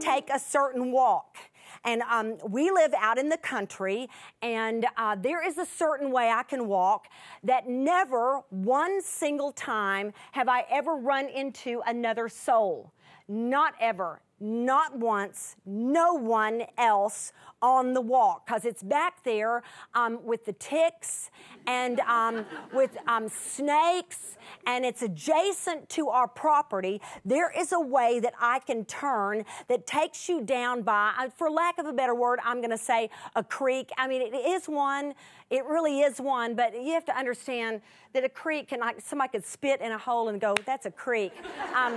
take a certain walk. And um, we live out in the country, and uh, there is a certain way I can walk that never one single time have I ever run into another soul. Not ever not once, no one else on the walk because it's back there um, with the ticks and um, with um, snakes and it's adjacent to our property. There is a way that I can turn that takes you down by, uh, for lack of a better word, I'm going to say a creek. I mean, it is one. It really is one, but you have to understand that a creek can like somebody could spit in a hole and go, "That's a creek." Um,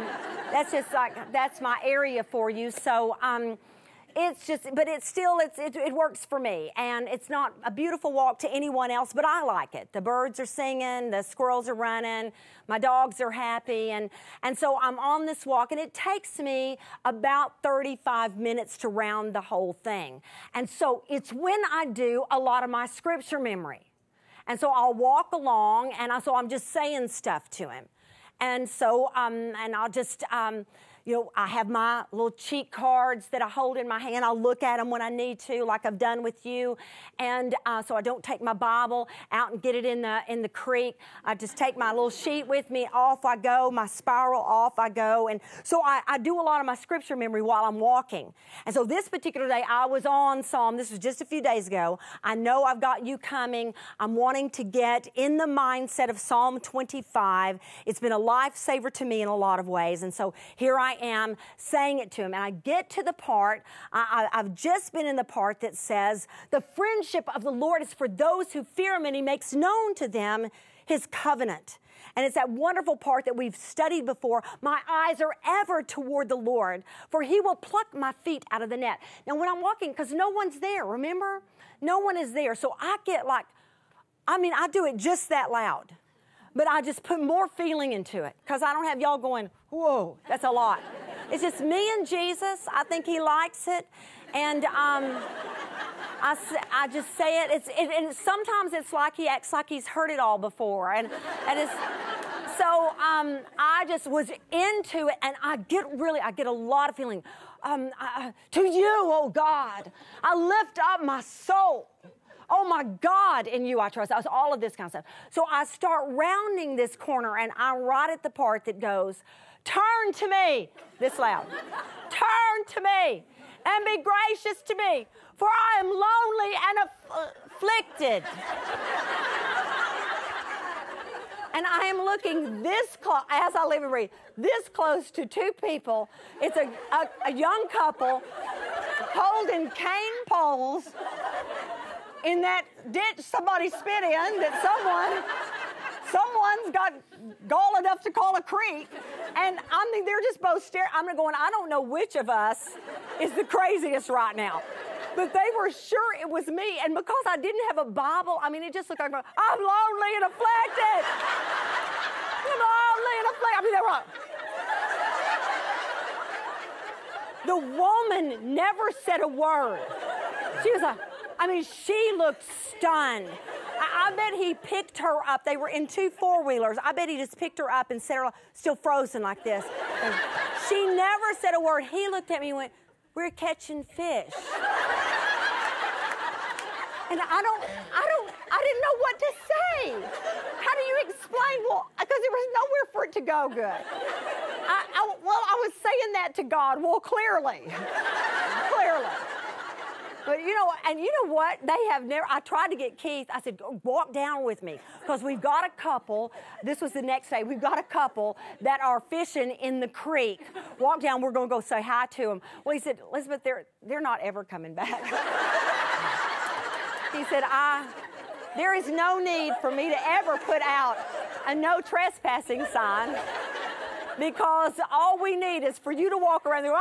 that's just like that's my area for you. So. Um, it's just, but it's still, it's, it, it, works for me. And it's not a beautiful walk to anyone else, but I like it. The birds are singing, the squirrels are running, my dogs are happy. And, and so I'm on this walk, and it takes me about 35 minutes to round the whole thing. And so it's when I do a lot of my scripture memory. And so I'll walk along, and I, so I'm just saying stuff to him. And so, um, and I'll just, um, you know, I have my little cheat cards that I hold in my hand. I'll look at them when I need to, like I've done with you. And uh, so I don't take my Bible out and get it in the in the creek. I just take my little sheet with me. Off I go. My spiral off I go. And so I, I do a lot of my scripture memory while I'm walking. And so this particular day, I was on Psalm. This was just a few days ago. I know I've got you coming. I'm wanting to get in the mindset of Psalm 25. It's been a lifesaver to me in a lot of ways. And so here I I am saying it to him. And I get to the part, I, have just been in the part that says, The friendship of the Lord is for those who fear him, and he makes known to them his covenant. And it's that wonderful part that we've studied before. My eyes are ever toward the Lord, for he will pluck my feet out of the net. Now, when I'm walking, because no one's there, remember? No one is there. So I get like, I mean, I do it just that loud but I just put more feeling into it because I don't have y'all going, whoa, that's a lot. It's just me and Jesus. I think he likes it. And um, I, I just say it. It's, it, and sometimes it's like he acts like he's heard it all before. And, and it's, so um, I just was into it, and I get really, I get a lot of feeling. Um, I, to you, oh God, I lift up my soul. Oh my God, in you I trust. I was all of this kind of stuff. So I start rounding this corner and I'm right at the part that goes, Turn to me, this loud. Turn to me and be gracious to me, for I am lonely and aff- afflicted. and I am looking this close, as I live and breathe, this close to two people. It's a, a, a young couple holding cane poles in that ditch somebody spit in that someone someone's got gall enough to call a creek. And I mean, they're just both staring. I'm going, I don't know which of us is the craziest right now. But they were sure it was me. And because I didn't have a Bible, I mean, it just looked like, I'm lonely and afflicted. I'm lonely and afflicted. I mean, they were like, the woman never said a word. She was like, I mean, she looked stunned. I, I, bet he picked her up. They were in two four wheelers. I bet he just picked her up and set her still frozen like this. And she never said a word. He looked at me and went, We're catching fish. And I don't, I don't, I didn't know what to say. How do you explain? Well, because there was nowhere for it to go good. I, I, well, I was saying that to God. Well, clearly, clearly. But you know, and you know what? They have never. I tried to get Keith. I said, walk down with me because we've got a couple. This was the next day. We've got a couple that are fishing in the creek. Walk down. We're going to go say hi to them. Well, he said, Elizabeth, they're they're not ever coming back. he said, I. There is no need for me to ever put out a no trespassing sign because all we need is for you to walk around there. I'm